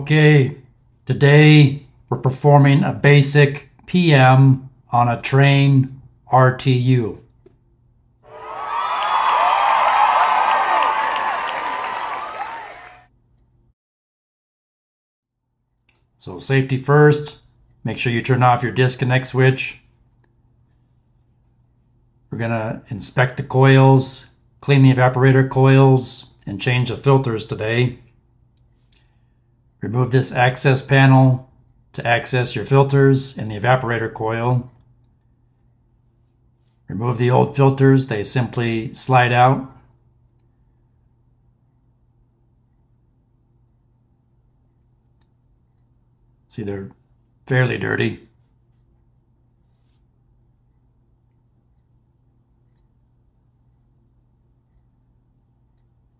Okay, today we're performing a basic PM on a Trane RTU. So safety first, make sure you turn off your disconnect switch. We're gonna inspect the coils, clean the evaporator coils, and change the filters today. Remove this access panel to access your filters in the evaporator coil. Remove the old filters, they simply slide out. See, they're fairly dirty.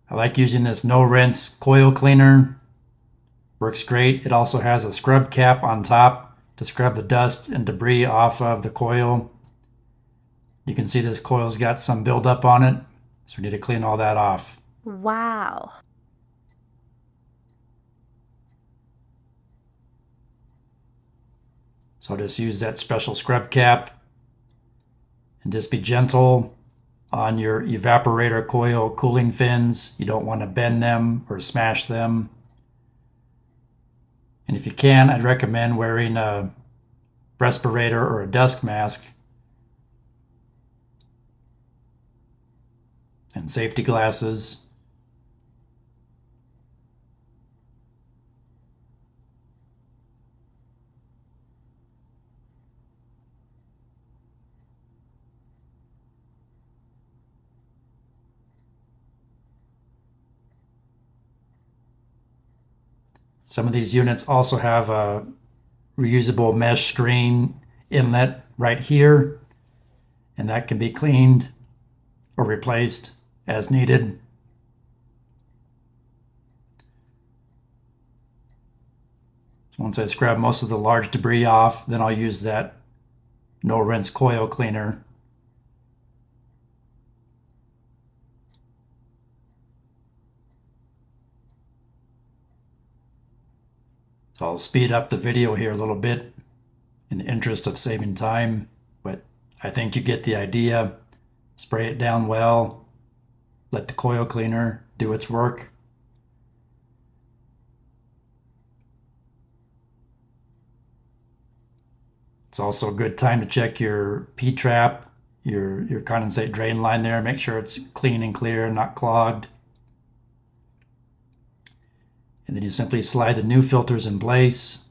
I like using this no rinse coil cleaner. Works great. It also has a scrub cap on top to scrub the dust and debris off of the coil. You can see this coil's got some buildup on it, so we need to clean all that off. Wow. So just use that special scrub cap and just be gentle on your evaporator coil cooling fins. You don't want to bend them or smash them. And if you can, I'd recommend wearing a respirator or a dust mask and safety glasses. Some of these units also have a reusable mesh screen inlet right here, and that can be cleaned or replaced as needed. Once I scrub most of the large debris off, then I'll use that no rinse coil cleaner So I'll speed up the video here a little bit in the interest of saving time, but I think you get the idea. Spray it down well, let the coil cleaner do its work. It's also a good time to check your P-trap, your, your condensate drain line there. Make sure it's clean and clear, not clogged. And then you simply slide the new filters in place.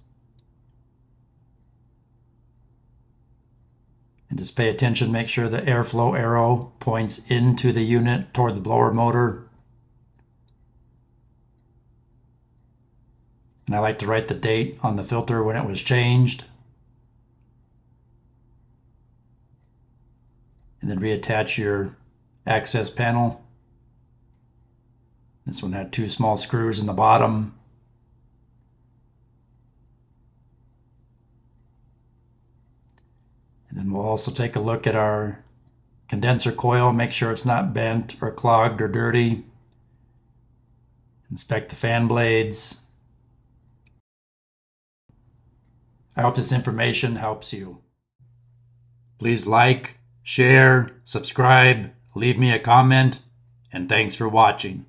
And just pay attention, make sure the airflow arrow points into the unit toward the blower motor. And I like to write the date on the filter when it was changed. And then reattach your access panel. This one had two small screws in the bottom. And then we'll also take a look at our condenser coil, make sure it's not bent or clogged or dirty. Inspect the fan blades. I hope this information helps you. Please like, share, subscribe, leave me a comment, and thanks for watching.